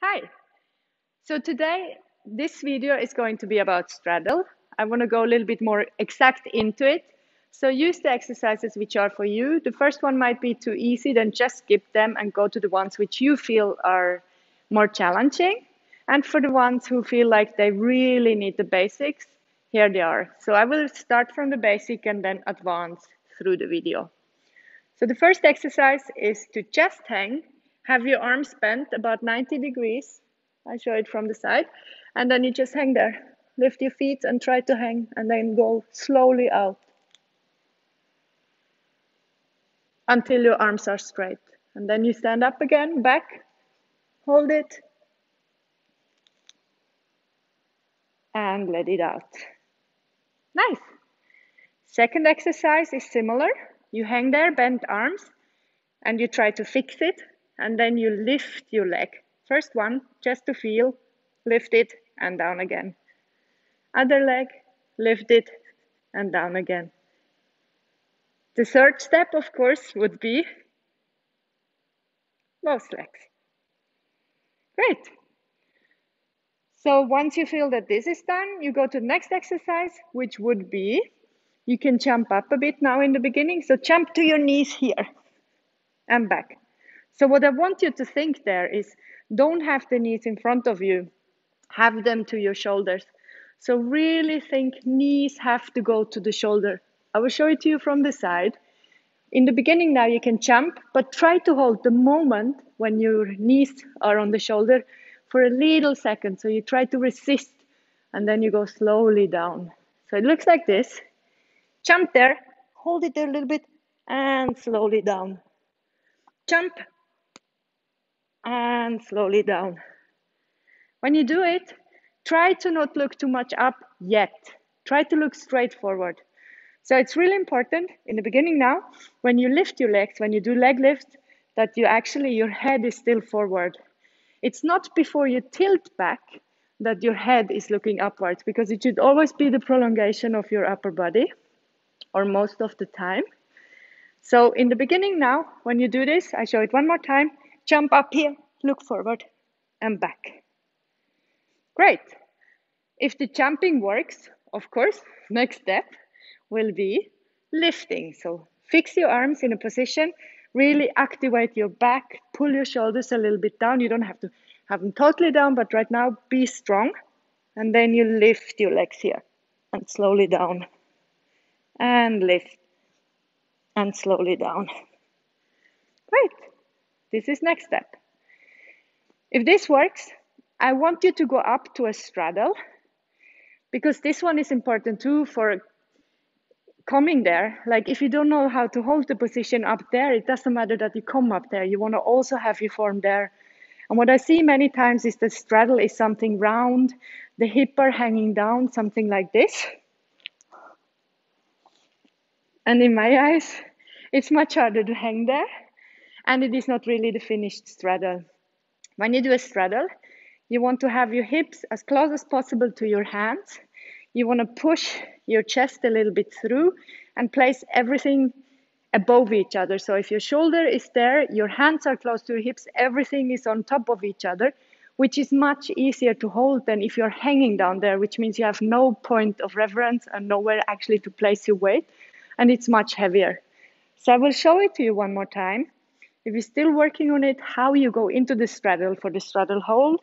Hi. So today, this video is going to be about straddle. I want to go a little bit more exact into it. So use the exercises which are for you. The first one might be too easy, then just skip them and go to the ones which you feel are more challenging. And for the ones who feel like they really need the basics, here they are. So I will start from the basic and then advance through the video. So the first exercise is to just hang have your arms bent about 90 degrees. I show it from the side. And then you just hang there. Lift your feet and try to hang and then go slowly out until your arms are straight. And then you stand up again, back, hold it, and let it out. Nice. Second exercise is similar. You hang there, bent arms, and you try to fix it and then you lift your leg. First one, just to feel, lift it and down again. Other leg, lift it and down again. The third step, of course, would be both legs. Great. So once you feel that this is done, you go to the next exercise, which would be, you can jump up a bit now in the beginning. So jump to your knees here and back. So what I want you to think there is don't have the knees in front of you, have them to your shoulders. So really think knees have to go to the shoulder. I will show it to you from the side. In the beginning now you can jump, but try to hold the moment when your knees are on the shoulder for a little second. So you try to resist and then you go slowly down. So it looks like this. Jump there, hold it a little bit and slowly down. Jump and slowly down. When you do it, try to not look too much up yet. Try to look straight forward. So it's really important in the beginning now, when you lift your legs, when you do leg lifts, that you actually, your head is still forward. It's not before you tilt back that your head is looking upwards because it should always be the prolongation of your upper body or most of the time. So in the beginning now, when you do this, I show it one more time, Jump up here, look forward and back. Great. If the jumping works, of course, next step will be lifting. So fix your arms in a position, really activate your back, pull your shoulders a little bit down. You don't have to have them totally down, but right now be strong. And then you lift your legs here and slowly down and lift and slowly down. Great. This is next step. If this works, I want you to go up to a straddle because this one is important too for coming there. Like if you don't know how to hold the position up there, it doesn't matter that you come up there. You want to also have your form there. And what I see many times is the straddle is something round, the hip are hanging down, something like this. And in my eyes, it's much harder to hang there and it is not really the finished straddle. When you do a straddle, you want to have your hips as close as possible to your hands. You want to push your chest a little bit through and place everything above each other. So if your shoulder is there, your hands are close to your hips, everything is on top of each other, which is much easier to hold than if you're hanging down there, which means you have no point of reference and nowhere actually to place your weight, and it's much heavier. So I will show it to you one more time. If you're still working on it, how you go into the straddle for the straddle hold,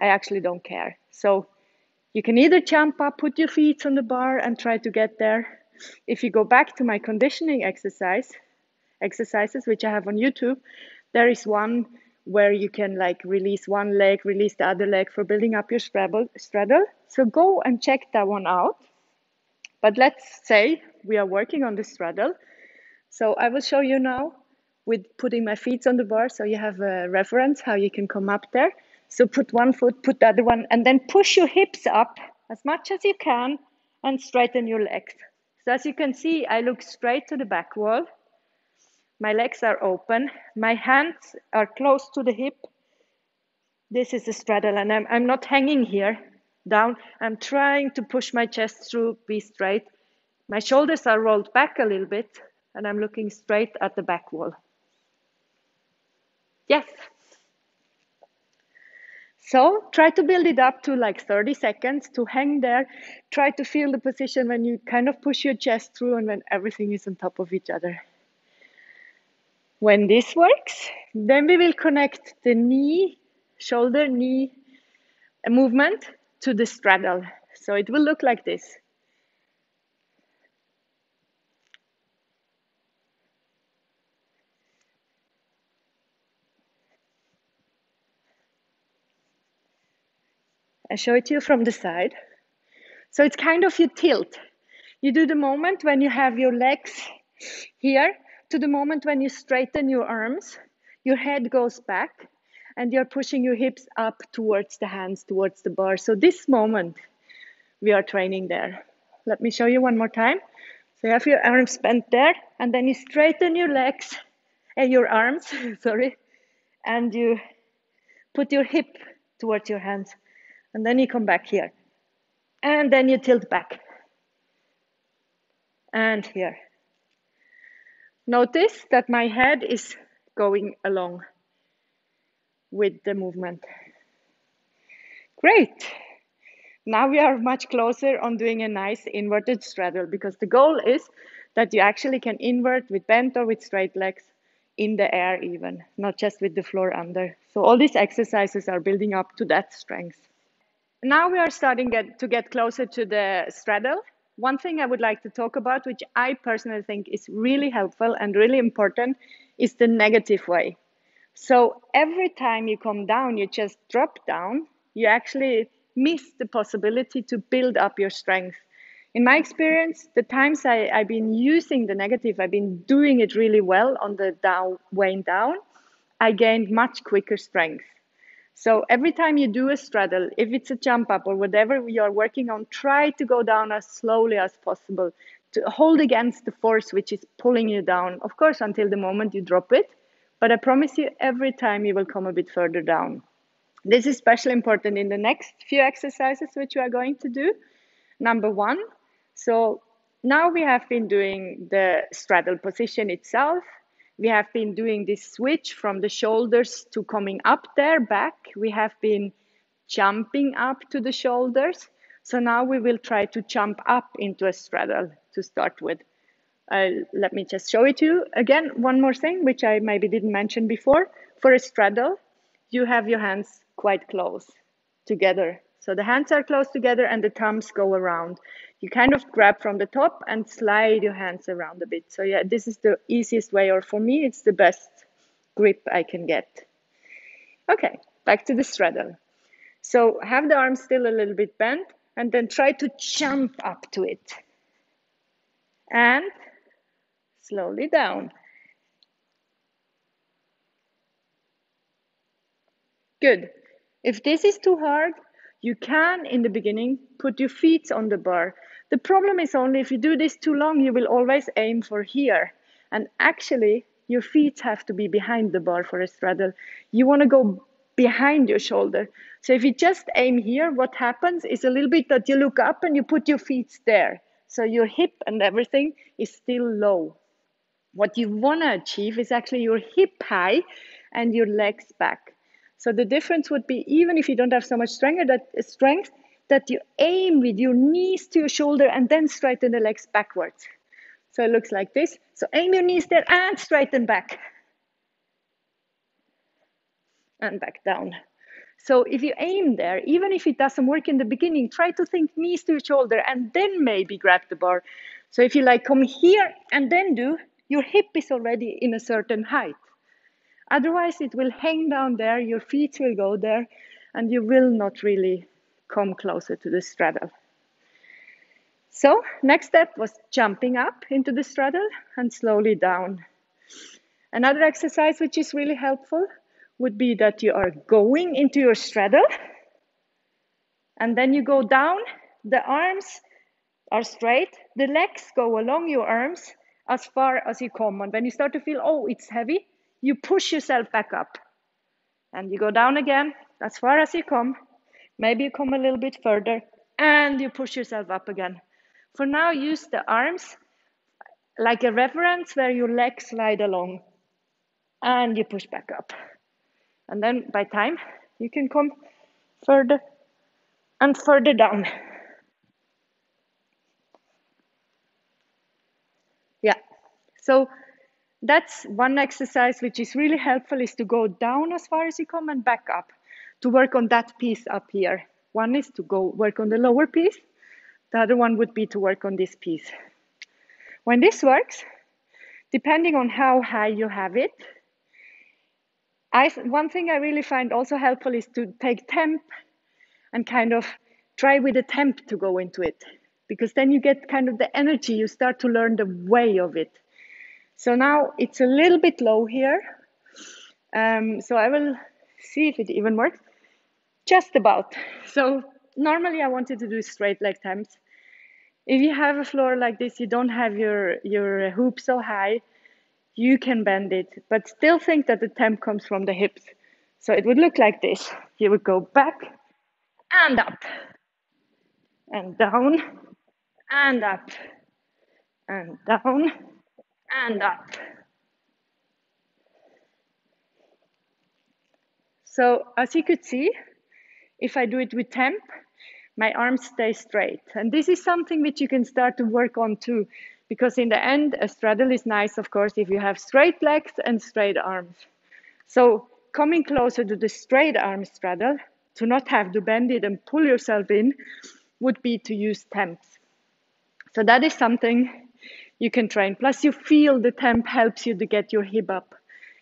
I actually don't care. So you can either jump up, put your feet on the bar and try to get there. If you go back to my conditioning exercise, exercises, which I have on YouTube, there is one where you can like release one leg, release the other leg for building up your straddle. straddle. So go and check that one out. But let's say we are working on the straddle. So I will show you now with putting my feet on the bar so you have a reference how you can come up there. So put one foot, put the other one, and then push your hips up as much as you can and straighten your legs. So as you can see, I look straight to the back wall. My legs are open. My hands are close to the hip. This is the straddle, and I'm, I'm not hanging here down. I'm trying to push my chest through, be straight. My shoulders are rolled back a little bit, and I'm looking straight at the back wall. Yes. So try to build it up to like 30 seconds to hang there. Try to feel the position when you kind of push your chest through and when everything is on top of each other. When this works, then we will connect the knee, shoulder, knee movement to the straddle. So it will look like this. I show it to you from the side. So it's kind of you tilt. You do the moment when you have your legs here to the moment when you straighten your arms, your head goes back and you're pushing your hips up towards the hands, towards the bar. So this moment we are training there. Let me show you one more time. So you have your arms bent there and then you straighten your legs and your arms, sorry, and you put your hip towards your hands and then you come back here. And then you tilt back. And here. Notice that my head is going along with the movement. Great. Now we are much closer on doing a nice inverted straddle because the goal is that you actually can invert with bent or with straight legs in the air even, not just with the floor under. So all these exercises are building up to that strength now we are starting get, to get closer to the straddle. One thing I would like to talk about, which I personally think is really helpful and really important, is the negative way. So every time you come down, you just drop down, you actually miss the possibility to build up your strength. In my experience, the times I, I've been using the negative, I've been doing it really well on the down, way down, I gained much quicker strength. So every time you do a straddle, if it's a jump up or whatever you are working on, try to go down as slowly as possible to hold against the force which is pulling you down. Of course, until the moment you drop it. But I promise you, every time you will come a bit further down. This is especially important in the next few exercises which we are going to do. Number one, so now we have been doing the straddle position itself we have been doing this switch from the shoulders to coming up there back. We have been jumping up to the shoulders. So now we will try to jump up into a straddle to start with. Uh, let me just show it to you. Again, one more thing, which I maybe didn't mention before. For a straddle, you have your hands quite close together. So the hands are close together and the thumbs go around you kind of grab from the top and slide your hands around a bit. So yeah, this is the easiest way, or for me, it's the best grip I can get. Okay, back to the straddle. So have the arms still a little bit bent and then try to jump up to it. And slowly down. Good. If this is too hard, you can, in the beginning, put your feet on the bar the problem is only if you do this too long, you will always aim for here. And actually, your feet have to be behind the bar for a straddle. You want to go behind your shoulder. So if you just aim here, what happens is a little bit that you look up and you put your feet there. So your hip and everything is still low. What you want to achieve is actually your hip high and your legs back. So the difference would be even if you don't have so much strength, that strength, that you aim with your knees to your shoulder and then straighten the legs backwards. So it looks like this. So aim your knees there and straighten back. And back down. So if you aim there, even if it doesn't work in the beginning, try to think knees to your shoulder and then maybe grab the bar. So if you like come here and then do, your hip is already in a certain height. Otherwise, it will hang down there, your feet will go there, and you will not really come closer to the straddle. So next step was jumping up into the straddle and slowly down. Another exercise which is really helpful would be that you are going into your straddle and then you go down, the arms are straight, the legs go along your arms as far as you come. And when you start to feel, oh, it's heavy, you push yourself back up and you go down again as far as you come Maybe you come a little bit further and you push yourself up again. For now, use the arms like a reference where your legs slide along and you push back up. And then by time, you can come further and further down. Yeah, so that's one exercise which is really helpful is to go down as far as you come and back up to work on that piece up here. One is to go work on the lower piece. The other one would be to work on this piece. When this works, depending on how high you have it, I, one thing I really find also helpful is to take temp and kind of try with a temp to go into it because then you get kind of the energy, you start to learn the way of it. So now it's a little bit low here. Um, so I will see if it even works. Just about. So normally I wanted to do straight leg temps. If you have a floor like this, you don't have your, your hoop so high, you can bend it, but still think that the temp comes from the hips. So it would look like this. You would go back and up and down and up and down and up. So as you could see, if I do it with temp, my arms stay straight. And this is something which you can start to work on too, because in the end, a straddle is nice, of course, if you have straight legs and straight arms. So coming closer to the straight arm straddle, to not have to bend it and pull yourself in, would be to use temps. So that is something you can train. Plus, you feel the temp helps you to get your hip up,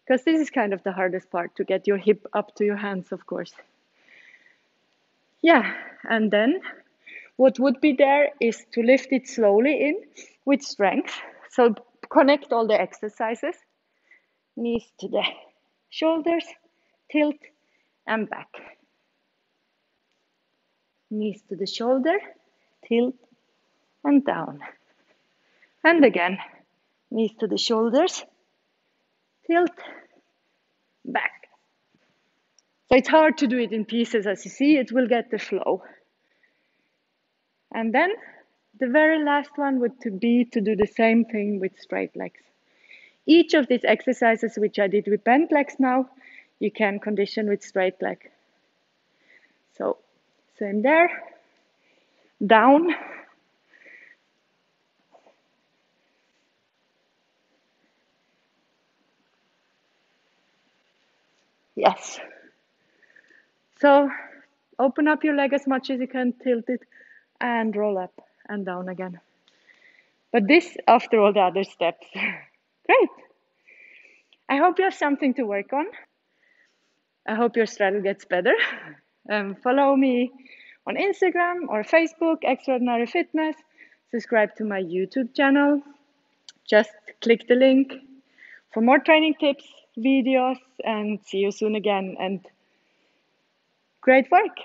because this is kind of the hardest part to get your hip up to your hands, of course. Yeah, and then what would be there is to lift it slowly in with strength. So connect all the exercises, knees to the shoulders, tilt and back. Knees to the shoulder, tilt and down. And again, knees to the shoulders, tilt, back. So it's hard to do it in pieces as you see, it will get the flow. And then the very last one would to be to do the same thing with straight legs. Each of these exercises, which I did with bent legs now, you can condition with straight leg. So same there, down, Yes. So open up your leg as much as you can, tilt it, and roll up and down again. But this after all the other steps. Great. I hope you have something to work on. I hope your straddle gets better. Um, follow me on Instagram or Facebook, Extraordinary Fitness. Subscribe to my YouTube channel. Just click the link for more training tips videos and see you soon again and great work.